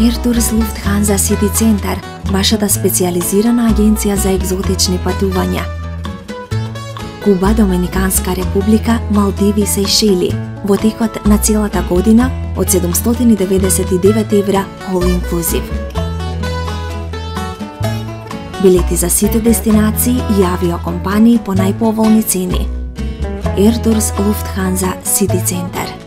Airtours Lufthansa City Center, вашата специализирана агенција за екзотични патувања. Куба, Доминиканска република, Малдиви и Во текот на целата година од 799 евра all inclusive. Билети за сите дестинации и авиокомпании по најповолни цени. Airtours Lufthansa City Center.